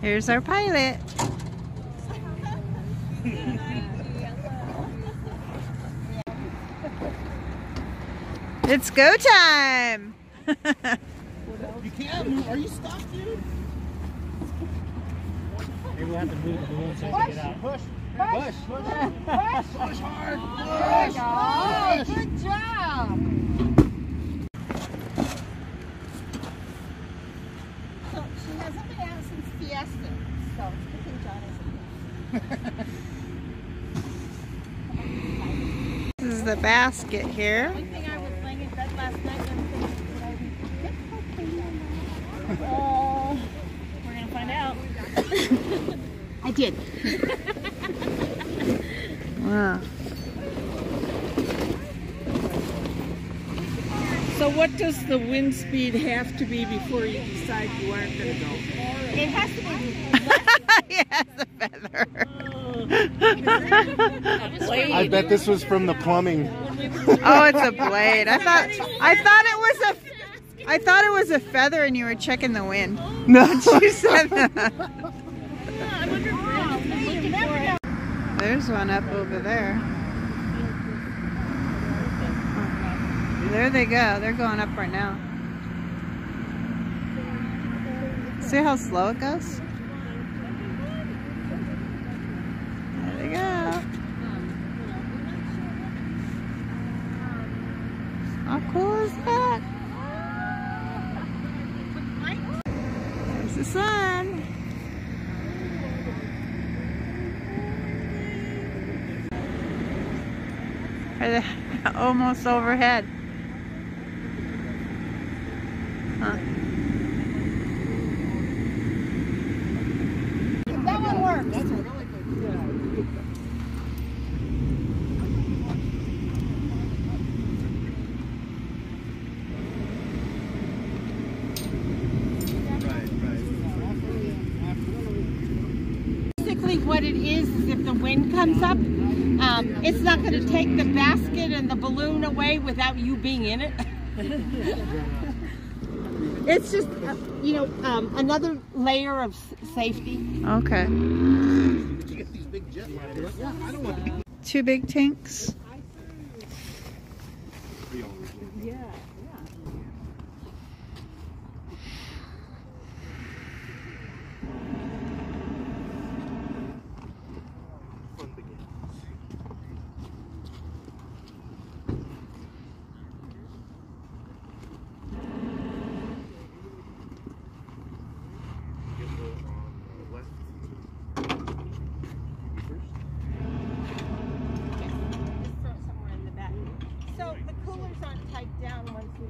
Here's our pilot. it's go time. You can't move. Are you stuck, dude? Maybe we'll have to move the balloon so I can get out. Push. Push. Push. Push. Push hard. Push. Oh, Push. good job. So she hasn't been out so it's John. This is the basket here. One thing I was laying in bed last night and thinking, oh, We're gonna find out. I did. Wow. So what does the wind speed have to be before you decide you aren't going to go? It has to be yes, a feather. I bet this was from the plumbing. Oh, it's a blade. I thought I thought it was a I thought it was a feather and you were checking the wind. No. She said that. There's one up over there. There they go. They're going up right now. See how slow it goes? There they go. How cool is that? There's the sun. Almost overhead? Huh. That one works. Basically, what it is is if the wind comes up, um, it's not going to take the basket and the balloon away without you being in it. it's just, uh, you know, um, another layer of safety. Okay. You get these big jet liners. Yeah, I don't want Two big tanks. fun begins. Get the, um, left. somewhere in the back. So the coolers aren't tied down once we.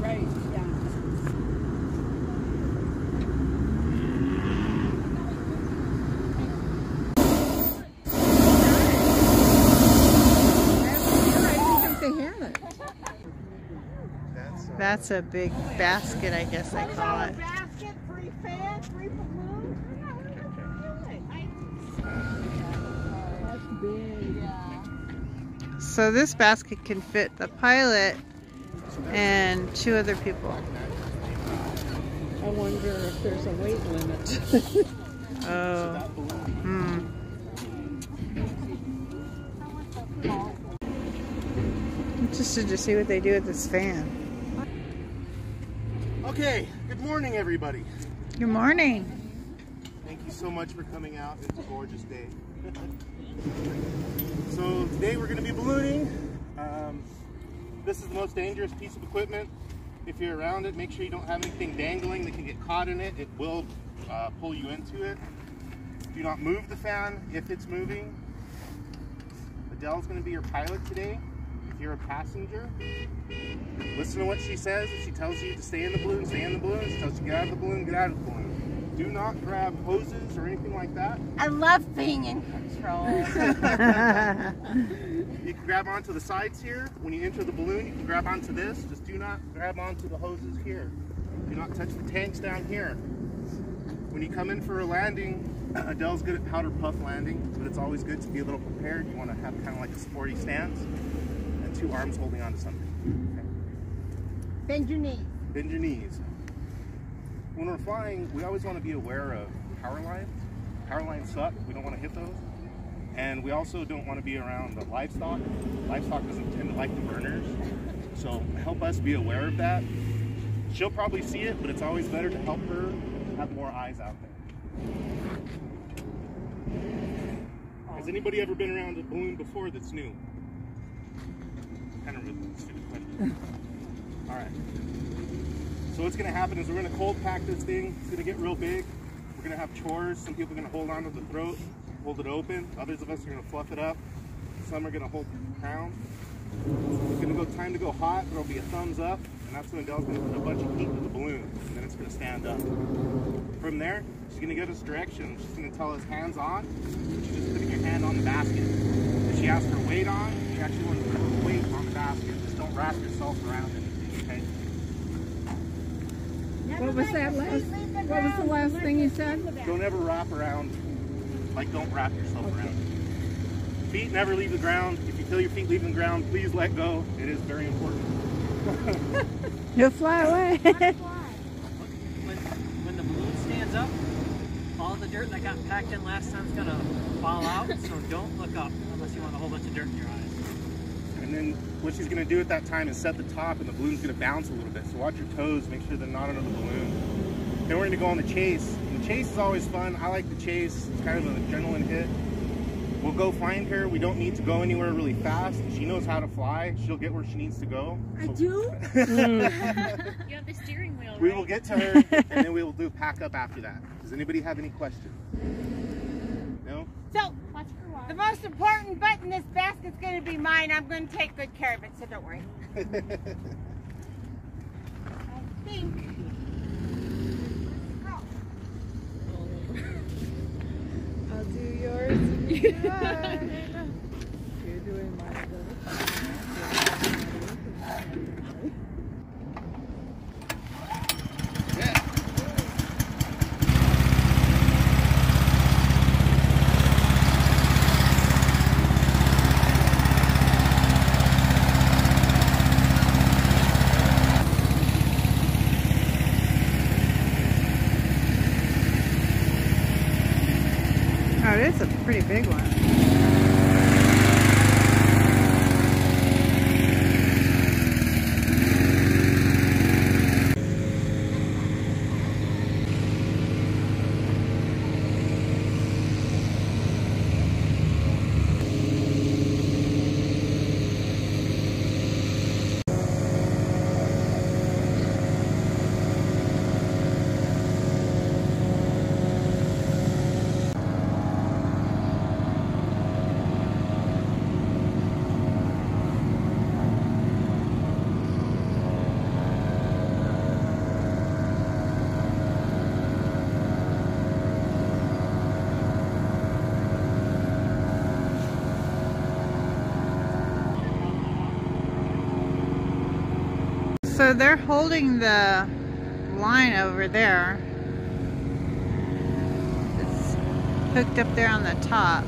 Right, yeah. That's, a big basket, I guess I call it. Basket, free fan, free balloon. That's big. So this basket can fit the pilot and two other people. I wonder if there's a weight limit. Oh. Hmm. Interested to see what they do with this fan. Okay, good morning, everybody. Good morning. Thank you so much for coming out. It's a gorgeous day. so today we're going to be ballooning. Um, this is the most dangerous piece of equipment. If you're around it, make sure you don't have anything dangling that can get caught in it. It will uh, pull you into it. Do not move the fan if it's moving. Adele's going to be your pilot today. If you're a passenger, listen to what she says. If she tells you to stay in the balloon, stay in the balloon. If she tells you to get out of the balloon, get out of the balloon. Do not grab hoses or anything like that. I love being in control. You can grab onto the sides here. When you enter the balloon, you can grab onto this. Just do not grab onto the hoses here. Do not touch the tanks down here. When you come in for a landing, Adele's good at powder puff landing, but it's always good to be a little prepared. You want to have kind of like a sporty stance and two arms holding onto something. Bend your knees. Bend your knees. When we're flying, we always want to be aware of power lines. Power lines suck. We don't want to hit those. And we also don't want to be around the livestock. Livestock doesn't tend to like the burners. So help us be aware of that. She'll probably see it, but it's always better to help her have more eyes out there. Has oh. anybody ever been around a balloon before that's new? Kind of really stupid question. All right. So what's gonna happen is we're gonna cold pack this thing. It's gonna get real big. We're gonna have chores. Some people are gonna hold on to the throat, hold it open. Others of us are gonna fluff it up. Some are gonna hold crown. It's gonna go time to go hot. There'll be a thumbs up, and that's when Adele's gonna put a bunch of heat to the balloon, and then it's gonna stand up. From there, she's gonna give us directions. She's gonna tell us hands on. She's just putting your hand on the basket. If she asks for weight on, you actually want to put weight on the basket. Just don't wrap yourself around okay? What was that last? What was the last thing you said? Don't ever wrap around, like don't wrap yourself around. Feet never leave the ground. If you feel your feet leaving the ground, please let go. It is very important. You'll fly away. When, when the balloon stands up, all the dirt that got packed in last time is gonna fall out, so don't look up unless you want a whole bunch of dirt in your eyes. And then what she's gonna do at that time is set the top and the balloon's gonna bounce a little bit. So watch your toes, make sure they're not under the balloon. Then we're gonna go on the chase. And the chase is always fun. I like the chase. It's kind of an adrenaline hit. We'll go find her. We don't need to go anywhere really fast. She knows how to fly. She'll get where she needs to go. I So do? You have the steering wheel, we right? will get to her and then we will do pack up after that. Does anybody have any questions? No? So, Watch for water. The most important button in this basket's going to be mine. I'm going to take good care of it, so don't worry. I think. I'll do yours. You're doing mine. Oh, it is a pretty big one. So they're holding the line over there. It's hooked up there on the top.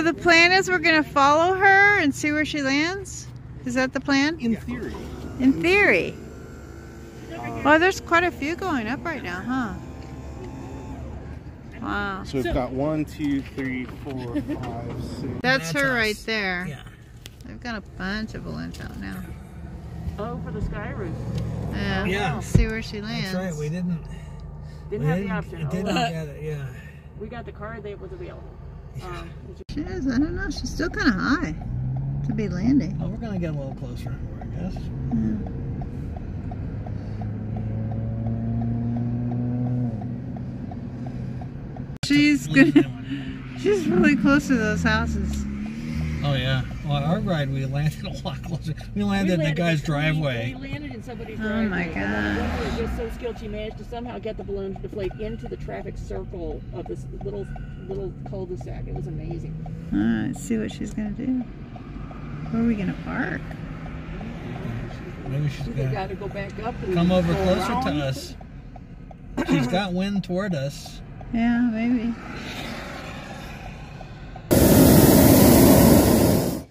So the plan is we're gonna follow her and see where she lands? Is that the plan? In theory. In theory. Well, there's quite a few going up right now, huh? Wow. So we've got one, two, three, four, five, six. That's, That's her us. right there. Yeah. They've got a bunch of balloons out now. Oh, for the sky roof. Yeah. Yeah. Let's see where she lands. That's right. We didn't. Didn't we have didn't, the option. Didn't Oh, get it. Yeah. we got the car that was available. Um, She is. I don't know. She's still kind of high to be landing. Oh, we're gonna get a little closer. I guess. She's good. She's really close to those houses. Oh yeah. Well, our ride we landed a lot closer. We we landed in the guy's driveway. We landed in somebody's Oh driveway. my And then God. one was just so skilled, she managed to somehow get the balloon to deflate into the traffic circle of this little little cul-de-sac. It was amazing. Uh, All right, see what she's gonna do. Where are we gonna park? Maybe she's We gonna got to go back up and come over go closer around. to us. She's got wind toward us. Yeah, maybe.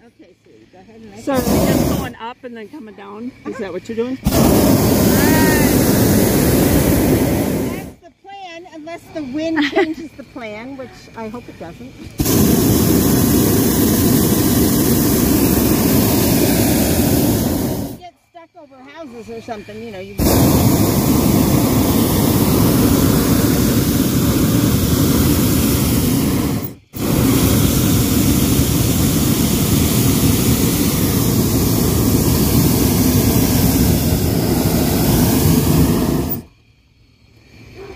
Okay, so go ahead and So are we just going up and then coming down? Is that what you're doing? That's the plan, unless the wind changes the plan, which I hope it doesn't. Get stuck over houses or something, you know, you.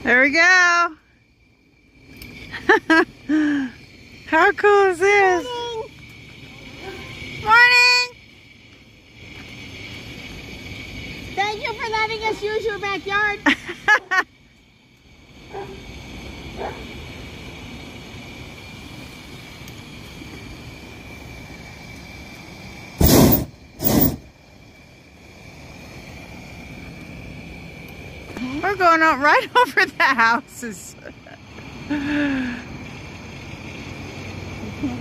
There we go. How cool is this? Morning. Thank you for letting us use your backyard. We're going out right over the houses. Can't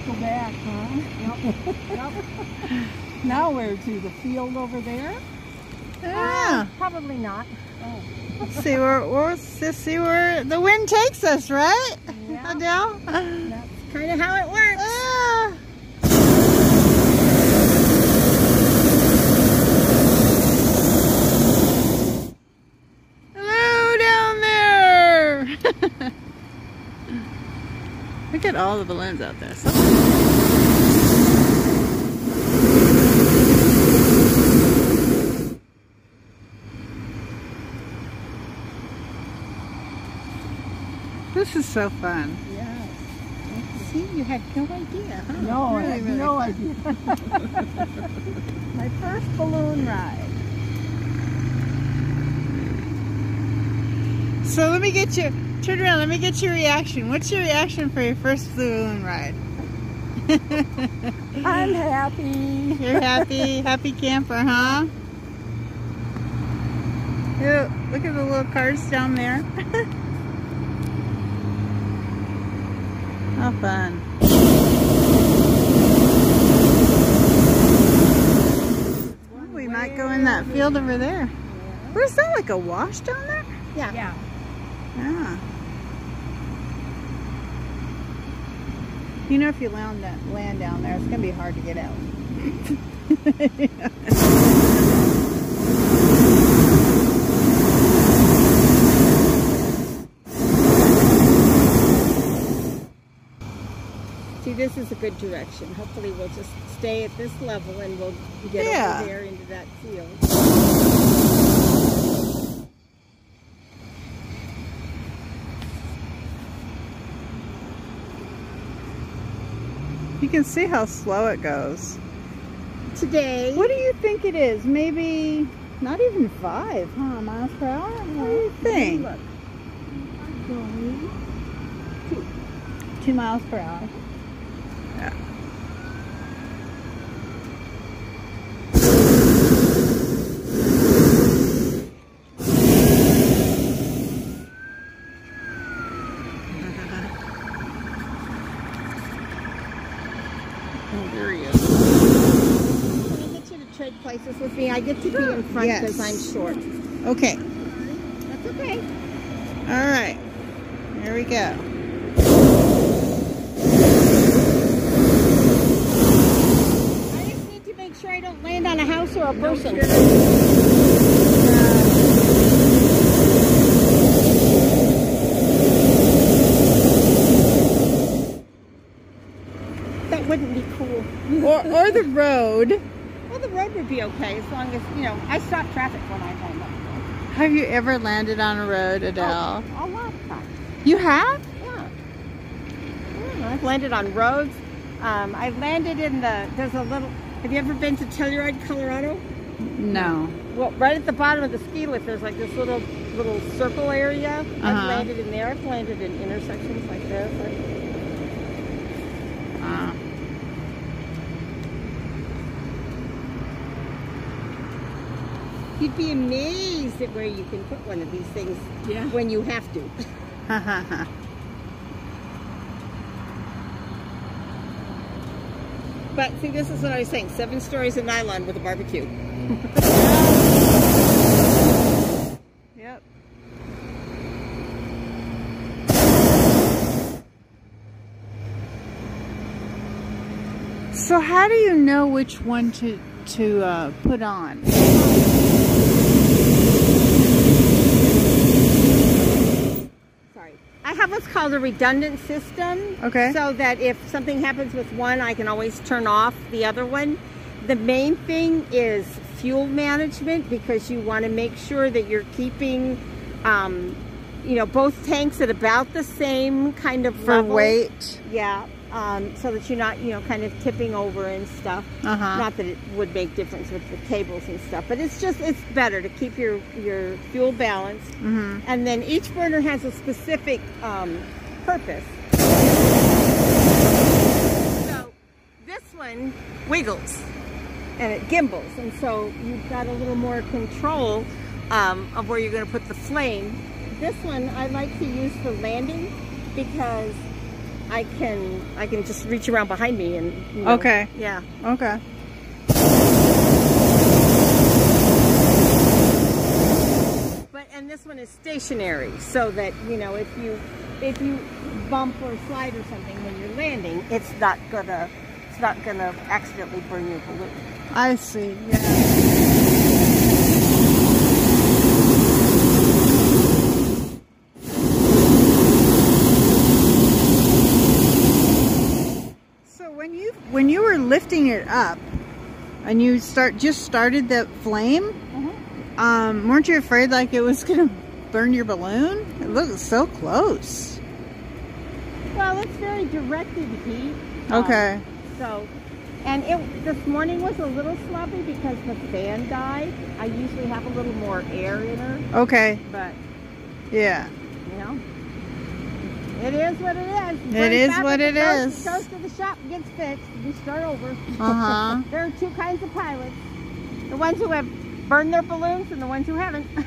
go back, huh? now where to? The field over there? Yeah. Probably not. Let's see where we'll see where the wind takes us, right? Yeah. Adele? That's kind of how it works. Ah. Hello down there. Look at all the balloons out there. So- This is so fun. Yeah. See, you had no idea, huh? No, I Really, had really no fun. idea. My first balloon ride. So let me get you, turn around, let me get your reaction. What's your reaction for your first balloon ride? I'm happy. You're happy, happy camper, huh? You, Look at the little cars down there. How fun. We might go in that field over there. Where's that? Like a wash down there? Yeah. Yeah. Yeah. You know, if you land, that, land down there, it's going to be hard to get out. See, this is a good direction. Hopefully we'll just stay at this level and we'll get Yeah. over there into that field. You can see how slow it goes. Today, What do you think it is? Maybe not even five, huh? Miles per hour? What do you think? look, Two miles per hour. Yeah. Oh, there he is. can I get you to trade places with me? I get to be in front Yes. because I'm short. Okay. That's okay. All right. Here we go. I just need to make sure I don't land on a house or a person. That wouldn't be cool. Or, or the road. Would be okay as long as, you know, I stop traffic when I land on Have you ever landed on a road, Adele? A lot of times, You have? yeah. Yeah, I've landed on roads. Um, I landed in the, there's a little, have you ever been to Telluride, Colorado? No. Well, right at the bottom of the ski lift, there's like this little little circle area. Uh-huh. I've landed in there. I've landed in intersections like this. Uh, You'd be amazed at where you can put one of these things Yeah. when you have to. But see, this is what I was saying: seven stories of nylon with a barbecue. Yep. So how do you know which one to to uh, put on? Sorry. I have what's called a redundant system. Okay. So that if something happens with one, I can always turn off the other one. The main thing is fuel management because you want to make sure that you're keeping, um, you know, both tanks at about the same kind of For level. weight. Yeah. Um, so that you're not, you know, kind of tipping over and stuff. Uh-huh. Not that it would make difference with the cables and stuff, but it's just it's better to keep your your fuel balanced. Mm-hmm. And then each burner has a specific um, purpose. So this one wiggles and it gimbals, and so you've got a little more control um, of where you're going to put the flame. This one I like to use for landing because I can I can just reach around behind me and you know, Okay. yeah. Okay. But and this one is stationary, so that you know if you if you bump or slide or something when you're landing, it's not gonna it's not gonna accidentally burn your balloon. I see. Yeah. So when you were lifting it up and you start just started the flame, um, weren't you afraid like it was gonna burn your balloon? It looked so close. Well, it's very directed heat. um, Okay. So, and it this morning was a little sloppy because the fan died. I usually have a little more air in her, Okay. but Yeah. You know. It is what it is. It Burns is fabric, what it goes- is. Goes to the shop, gets fixed. We start over. Uh-huh. there are two kinds of pilots. The ones who have burned their balloons and the ones who haven't.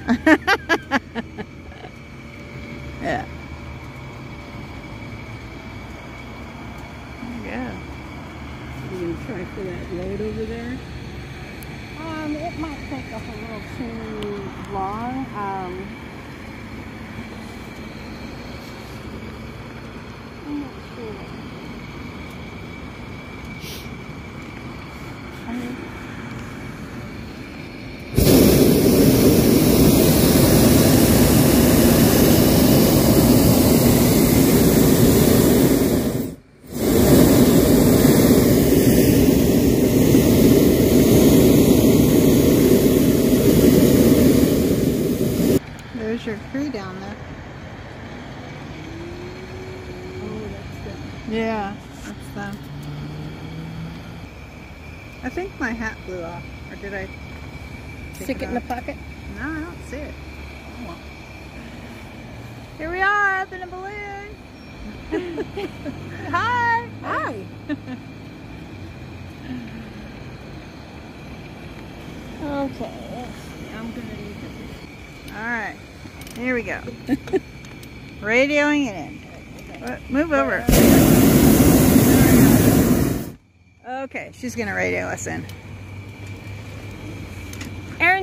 yeah. Yeah. You gonna try for that road over there? Um, it might take us a little too long. Um, I'm not sure. I mean, There's your crew down there. oh, that's good. Yeah, that's them. I think my hat blew off. Or did I take Stick it in the pocket. No, I don't see it. Oh, well. Here we are up in a balloon. Hi. Hi. Okay. I'm gonna need to. All right. Here we go. Radioing it in. Uh, Move over. Okay, she's gonna radio us in.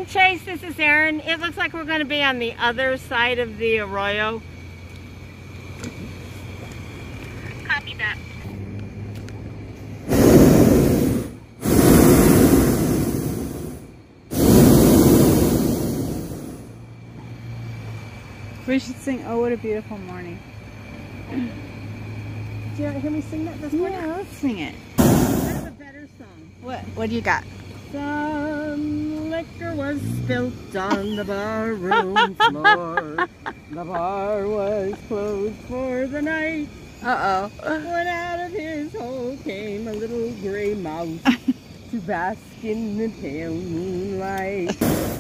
Aaron Chase, this is Aaron. It looks like we're going to be on the other side of the arroyo. Copy that. We should sing "Oh What a Beautiful Morning." Did you not hear me sing that this morning? Yeah, let's sing it. I have a better song. What? What do you got? Some liquor was spilt on the bar room floor. The bar was closed for the night. Uh oh. When out of his hole came a little gray mouse to bask in the pale moonlight.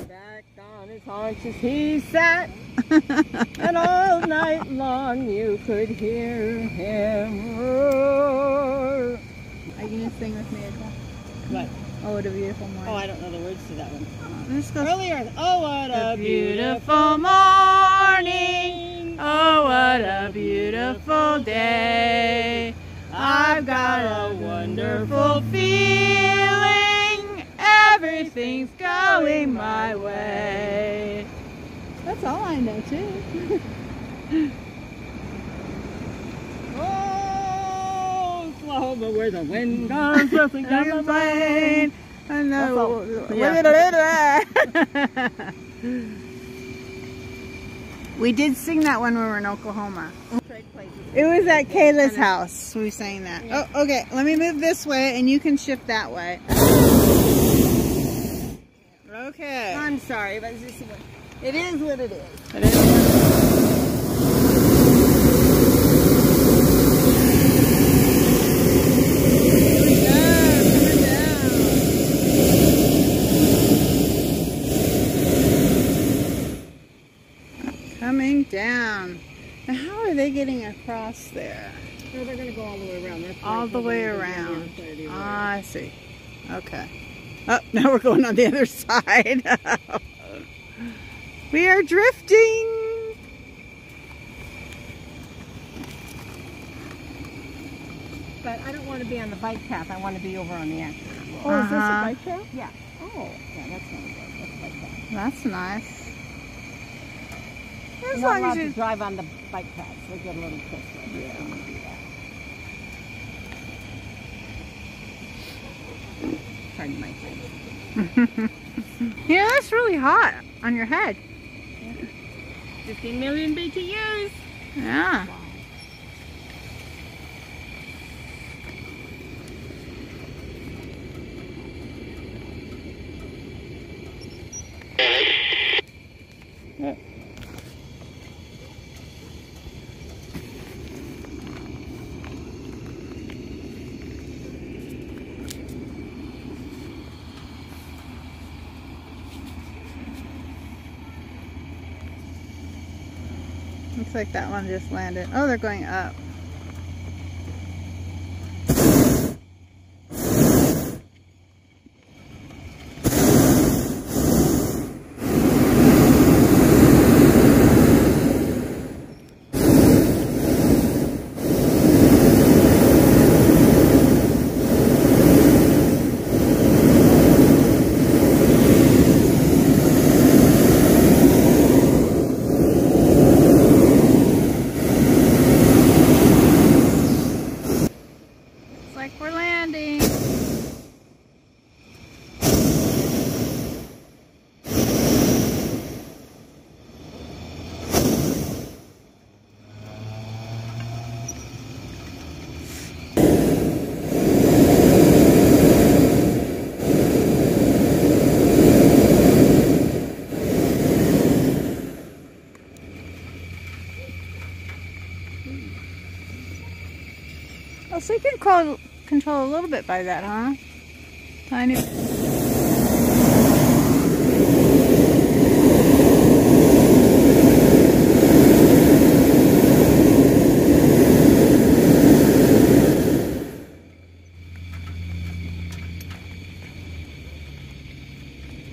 Back on his haunches he sat, and all night long you could hear him roar. Are you gonna sing with me as well? What? Oh, what a beautiful morning. Oh, I don't know the words to that one. This goes. Earlier, oh, what a beautiful morning. Oh, what a beautiful day. I've got a wonderful feeling. Everything's going my way. That's all I know, too. Oh, Where the wind comes whistling down the plane. plain. I know. That's We did sing that when we were in Oklahoma. It was at Kayla's house. We sang that. Oh, okay. Let me move this way, and you can shift that way. Okay. I'm sorry, but it's just what it is. What it is. It is- Here we go, down. Now, how are they getting across there? No, they're gonna go all the way around. That's All I the way them to go down the around. other the arroyo. Ah, I see. Okay. Oh, now we're going on the other side. we are drifting. But I don't want to be on the bike path. I want to be over on the actual. road. Oh, is this a Uh-huh. bike path? Yeah. Oh, yeah. That's not a road. That's a bike path. That's nice. As You're long allowed as to drive on the bike path. They get a little pissed. when you don't do that. Pardon my. Yeah, that's really hot on your head. 15 million BTUs. Yeah. Looks like that one just landed. Oh, they're going up. Oh, so you can call, control a little bit by that, huh? Tiny bit.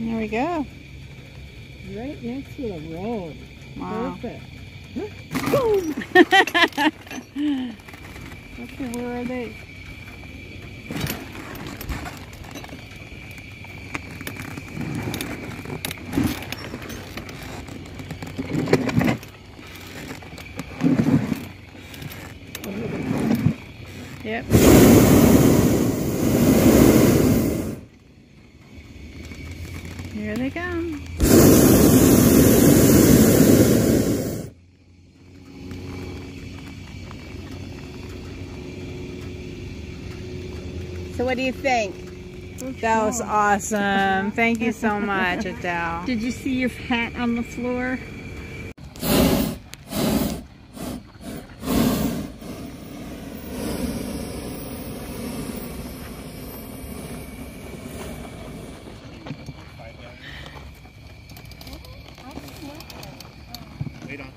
There we go. Right next to the road. Wow. Perfect. Okay, where are they? Yep. Here they come. So what do you think? That was awesome. Thank you so much, Adele. Did you see your hat on the floor? Wait on.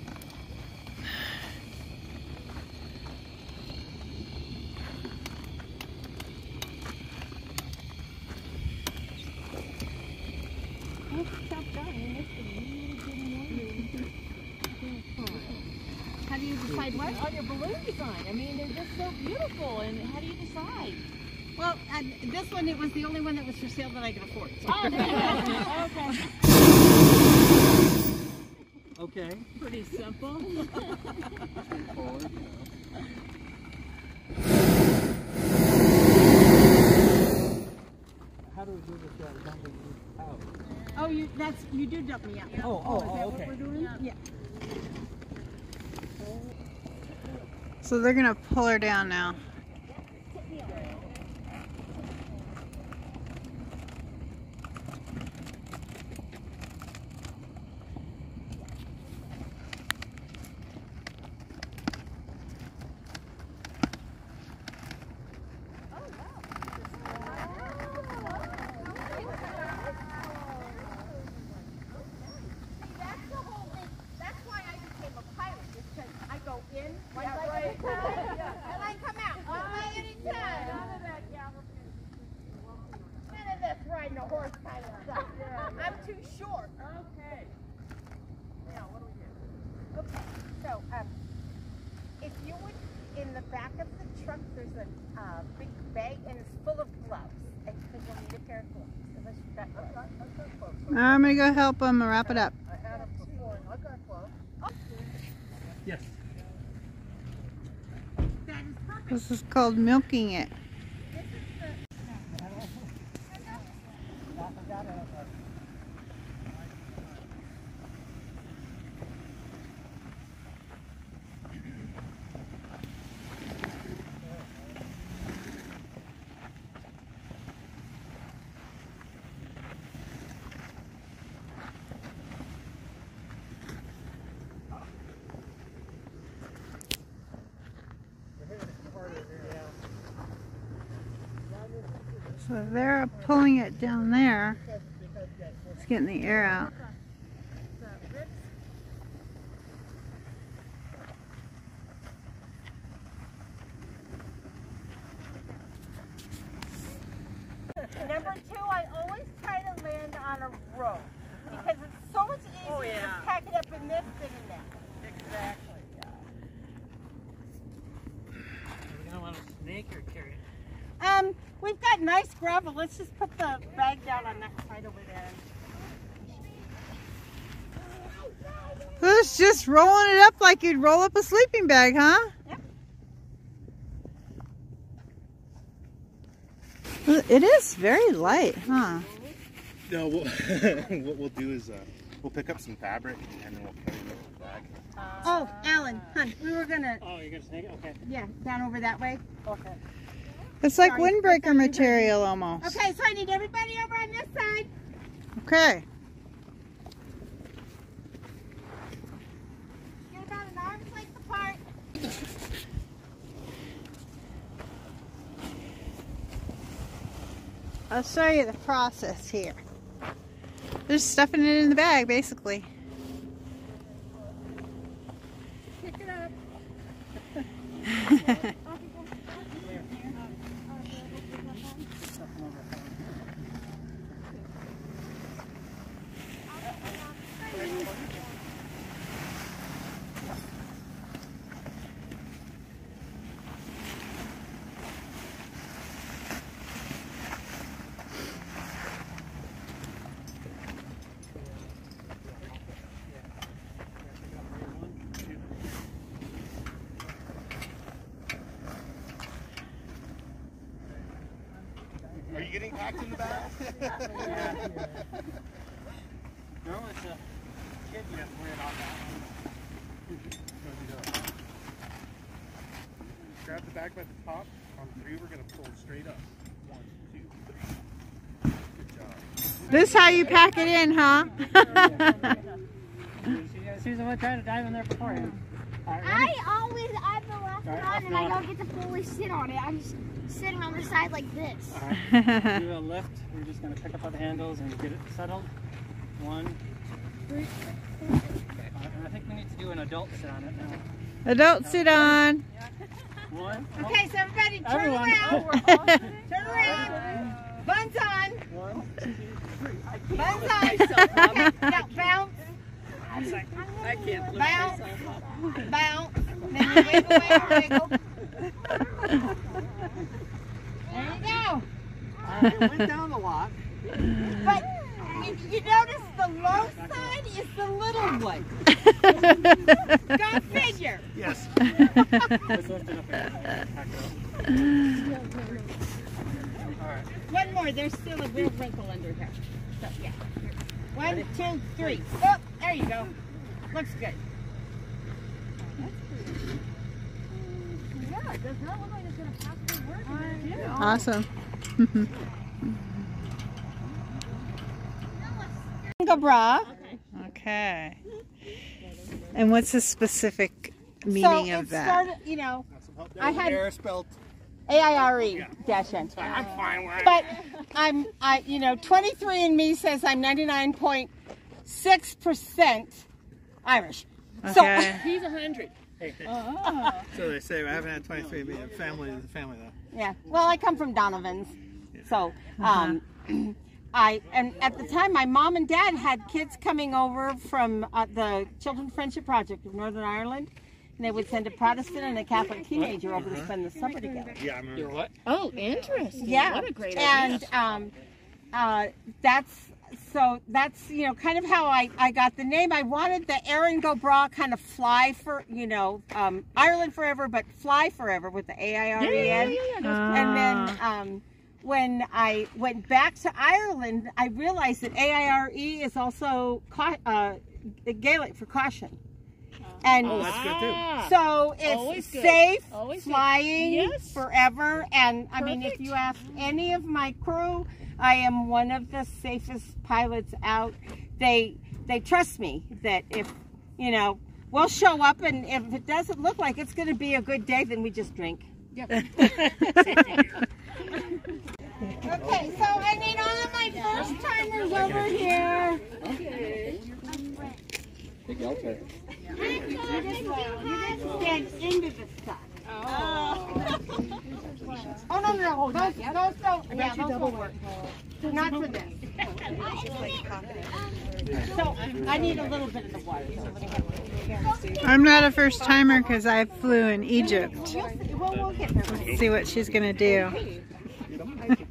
How do you decide what on your balloon design? I mean, they're just so beautiful, and how do you decide? Well, uh, this one, it was the only one that was for sale that I could afford. Oh, there you go. okay. Okay. Pretty simple. How do we do this without dumping you out? Oh, you that's you do dump me out. Oh, oh, is oh, that okay. what we're doing? Yeah. So they're gonna pull her down now. That's the whole thing. That's why I became a pilot, is 'cause I go in one leg at a time, and I come out one leg at a time. None of this riding a horse kind of stuff. I'm too short. Okay. Now, what do we do? Okay, so, um, if you would, in the back of the truck, there's a, uh, big bag and it's full of gloves. And because you'll need a pair of gloves, unless you've got gloves. I'm gonna go help them wrap it up. I had them before, and I got. Yes. That is perfect. This is called milking it. So they're pulling it down there. It's getting the air out. Number two, I always try to land on a road because it's so much easier Oh, to yeah. just pack it up in this than in that. Exactly. Are we gonna let them snake or carry it? Um, we've got nice gravel. Let's just put the bag down on that side over there. Who's just rolling it up like you'd roll up a sleeping bag, huh? Yep. It is very light, huh? No, we'll, what we'll do is uh, we'll pick up some fabric and then we'll carry it in the bag. Oh, Alan, hun, we were gonna, Oh, you're gonna snake it? Okay. yeah, down over that way. Okay. It's like Sorry. windbreaker material almost. Okay, so I need everybody over on this side. Okay. Get about an arm's length apart. I'll show you the process here. Just stuffing it in the bag, basically. Pick it up. Are you getting packed in the bag? No, it's a kid you have to worry about that. Grab the bag by the top. On three, we're gonna pull straight up. One, two, three. Good job. This is how you pack it in, huh? Susan, what trying to dive in there beforehand? All right, I always, I'm the last Alright, one, and I don't get to fully sit on it. I'm just sitting on the side like this. Alright, do a lift. We're just going to pick up on the handles and get it settled. One. Alright, and I think we need to do an adult sit on it now. Adult sit on. One. Okay, so everybody turn Everyone. around. Turn around. Buns on. One, two, three. Buns on. Okay, now bounce. I can't lift Bounce. myself up. Bounce. Then you wiggle, wiggle, wiggle. There you go. Alright, it went down a lot. But you, you notice the low side is the little one. Go figure. Yes. Let's lift it up again. Pack it up. Alright. One more. There's still a real wrinkle under here. So, yeah. One, two, three. Oh, there you go. Looks good. Yeah, it does not look like it's gonna pass work. Awesome. Go bragh. Okay. And what's the specific meaning it of that? started, you know, I had Air spelled. A-I-R-E dash N. I'm fine with it. But I'm, I, you know, 23andMe says I'm 99.6% Irish. Okay. So He's a hundred. So they say I haven't had 23 but family is a family though. Yeah. Well, I come from Donovan's, so um, I and at the time my mom and dad had kids coming over from uh, the Children's Friendship Project of Northern Ireland, and they would send a Protestant and a Catholic teenager over to spend the summer together. Yeah, I remember. You're what? Oh, interesting. Yeah. What a great and idea. um, uh, that's so that's you know kind of how I, I got the name. I wanted the Erin Go Bragh kind of fly for you know um, Ireland forever, but fly forever with the A I R E N. And then um, when I went back to Ireland, I realized that AIRE E is also cau- uh, Gaelic for caution. And Oh, that's good too. Ah, so it's Always good. safe Always flying Yes. forever. And I mean, if you ask any of my crew, I am one of the safest pilots out. They they trust me that if you know we'll show up, and if it doesn't look like it's going to be a good day, then we just drink. Yep. Okay, so I need all of my first timers over here. Stand into the stuff. Oh. oh no no no! Those, those don't. Yeah, those won't work. Not for this. So I need a little bit of the water. I'm not a first timer because I flew in Egypt. You'll see- what she's going to. Let's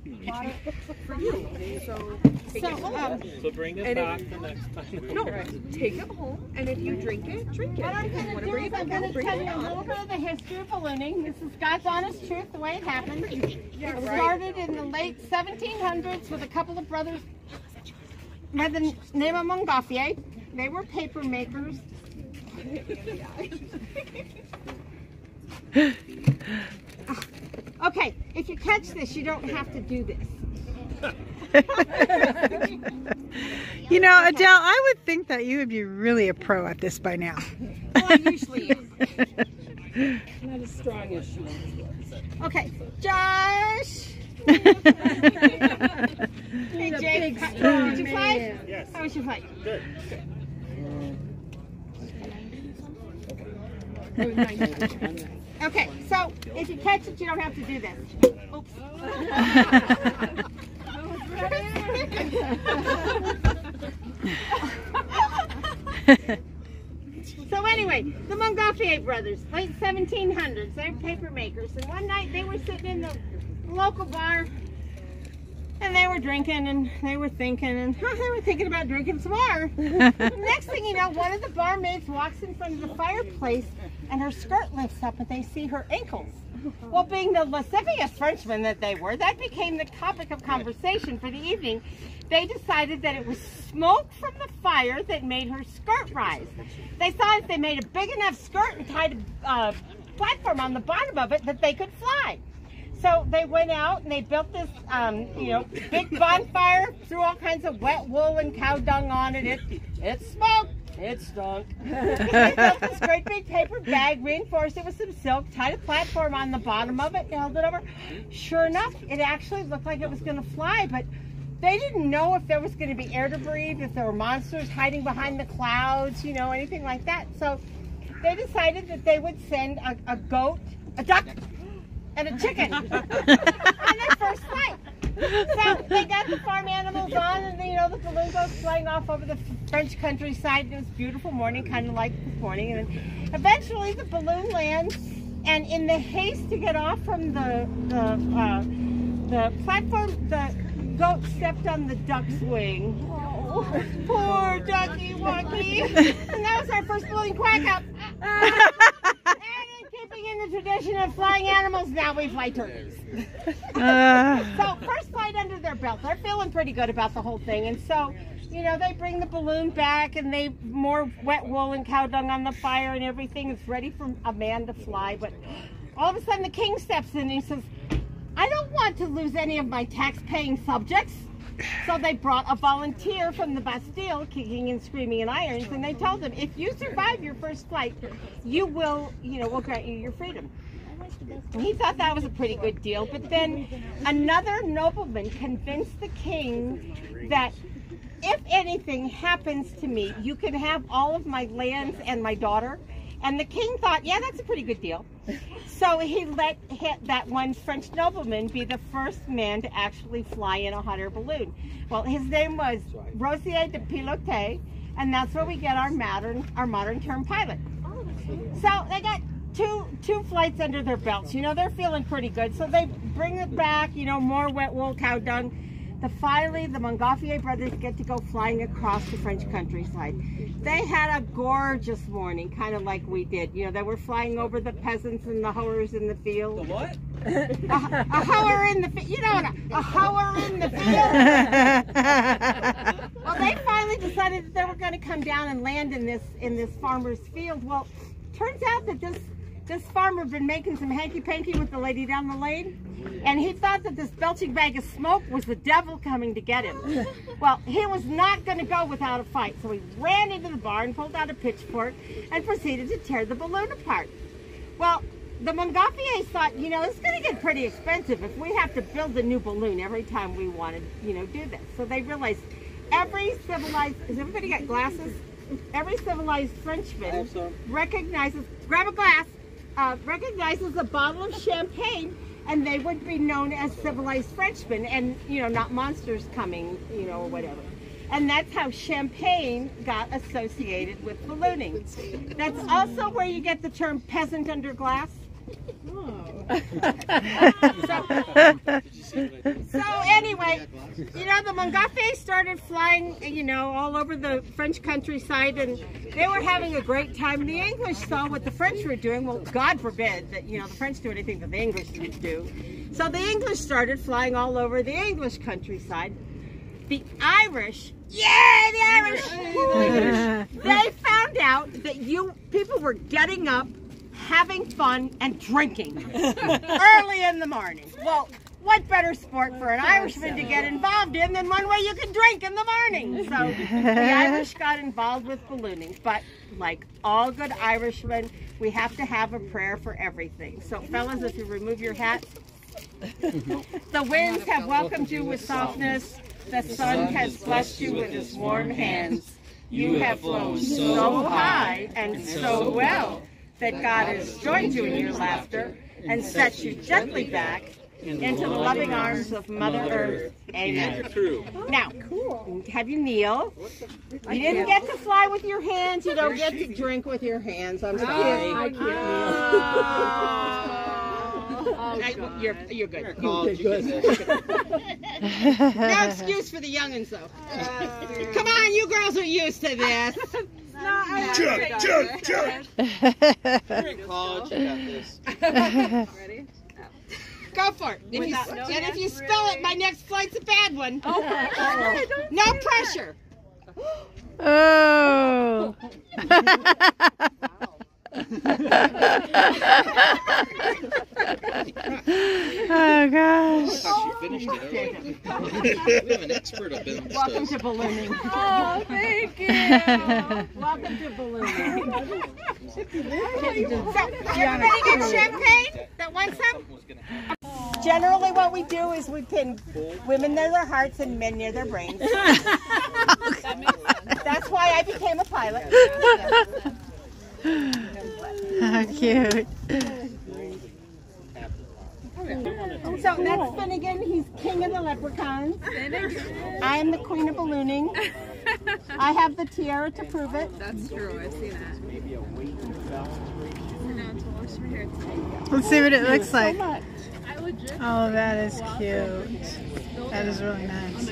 see what she's gonna do. So um, So bring it back the next time. No, take it home, and if you drink it, drink it. What I'm going to to do is I'm going to tell you a little bit of the history of ballooning. This is God's honest truth, the way it happened. It started in the late 1700s with a couple of brothers by the name of Montgolfier. They were paper makers. okay, if you catch this, you don't have to do this. You know, Adele, I would think that you would be really a pro at this by now. Well, I usually am. Not as strong as she was. Okay, Josh. Yes. How was your flight? Good. Okay, so if you catch it, you don't have to do this. Oops. so anyway, the Montgolfier brothers, late 1700s, they're paper makers. And one night they were sitting in the local bar and they were drinking and they were thinking and they were thinking about drinking some more. Next thing you know, one of the barmaids walks in front of the fireplace and her skirt lifts up and they see her ankles. Well, being the lascivious Frenchmen that they were, that became the topic of conversation for the evening. They decided that it was smoke from the fire that made her skirt rise. They saw if they made a big enough skirt and tied a uh, platform on the bottom of it that they could fly. So they went out and they built this, um, you know, big bonfire, threw all kinds of wet wool and cow dung on it. It, it smoked. It stunk. they built this great big paper bag, reinforced it with some silk, tied a platform on the bottom of it, held it over. Sure enough, it actually looked like it was going to fly, but they didn't know if there was going to be air to breathe, if there were monsters hiding behind the clouds, you know, anything like that. So they decided that they would send a, a goat, a duck, and a chicken on their first flight. So they got the farm animals on, and you know the balloon goes flying off over the French countryside. It was a beautiful morning, kind of like this morning, and then eventually the balloon lands. And in the haste to get off from the the uh, the platform, the goat stepped on the duck's wing. Oh, poor ducky wucky. and that was our first balloon quack up. and in keeping in the tradition of flying animals, now we fly turkeys. Uh, So first flight under their belt, they're feeling pretty good about the whole thing, and so you know they bring the balloon back and they more wet wool and cow dung on the fire and everything. It's ready for a man to fly, but all of a sudden the king steps in and he says, "I don't want to lose any of my tax-paying subjects." So they brought a volunteer from the Bastille, kicking and screaming in irons, and they told him, if you survive your first flight, you will, you know, we'll grant you your freedom. He thought that was a pretty good deal. But then another nobleman convinced the king that if anything happens to me, you can have all of my lands and my daughter. And the king thought, yeah, that's a pretty good deal. So he let hit that one French nobleman be the first man to actually fly in a hot air balloon. Well, his name was Rosier de Pilote, and that's where we get our modern our modern term pilot. So they got two two flights under their belts. You know, they're feeling pretty good. So they bring it back, you know, more wet wool, cow dung. The finally the Montgolfier brothers get to go flying across the French countryside. They had a gorgeous morning, kind of like we did. You know, they were flying over the peasants and the hoers in the field. The what? A, a hoer in the field. You know, a, a hoer in the field. Well, they finally decided that they were going to come down and land in this in this farmer's field. Well, turns out that this this farmer had been making some hanky panky with the lady down the lane, and he thought that this belching bag of smoke was the devil coming to get him. Well, he was not going to go without a fight, so he ran into the barn, pulled out a pitchfork, and proceeded to tear the balloon apart. Well, the Montgolfiers thought, you know, it's going to get pretty expensive if we have to build a new balloon every time we want to, you know, do this. So they realized every civilized, has everybody got glasses? Every civilized Frenchman recognizes, grab a glass, uh, recognizes a bottle of champagne and they would be known as civilized Frenchmen and, you know, not monsters coming, you know, or whatever. And that's how champagne got associated with ballooning. That's also where you get the term peasant under glass. So anyway, you know, the Montgolfiers started flying, you know, all over the French countryside, and they were having a great time. The English saw what the French were doing. Well, God forbid that, you know, the French do anything that the English do. So the English started flying all over the English countryside. The Irish, yeah, the Irish, they found out that you people were getting up, having fun, and drinking early in the morning. Well, what better sport for an Irishman to get involved in than one way you can drink in the morning? So the Irish got involved with ballooning, but like all good Irishmen, we have to have a prayer for everything. So fellas, if you remove your hats, the winds have welcomed you with softness. The sun has blessed you with his warm hands. You have flown so high and so well that God has joined you in your laughter and set you gently back into the loving arms of Mother Earth. Amen. Now, have you kneel. You didn't get to fly with your hands. You don't get to drink with your hands. I'm sorry. Oh, I can't oh. kneel. you're, you're good. Called, you can- No excuse for the youngins, though. Come on, you girls are used to this. Chuck, Chuck, Chuck. You're in college, you got this. Go for it. If you, and if you spell it, my next flight's a bad one. No pressure. Oh. oh gosh. She finished it already. we have an expert up in Welcome stuff. to ballooning. Oh, thank you. Welcome to ballooning. so, everybody get champagne that wants some? Generally, what we do is we pin women near their hearts and men near their brains. That's why I became a pilot. How cute. So that's Finnegan. He's king of the leprechauns. I am the queen of ballooning. I have the tiara to prove it. That's true. I see that. Let's see what it looks like. much. I legit. Oh, that is cute. That is really nice.